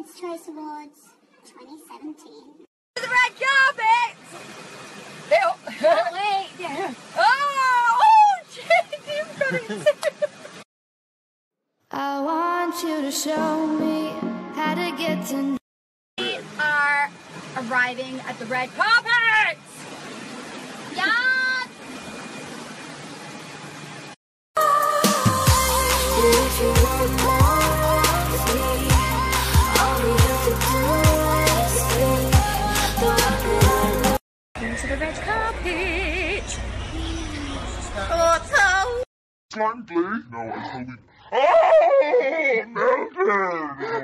Kids' Choice Awards 2017. The red carpet! Bill! Oh, wait, yeah. Oh! Oh, shit! You've got it! I want you to show me how to get to We are arriving at the red carpet! Yeah! Red carpet! Auto! Frankly, no, I you. Oh, melted!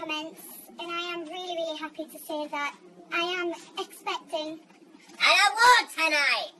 Comments and I am really really happy to say that I am expecting I won tonight!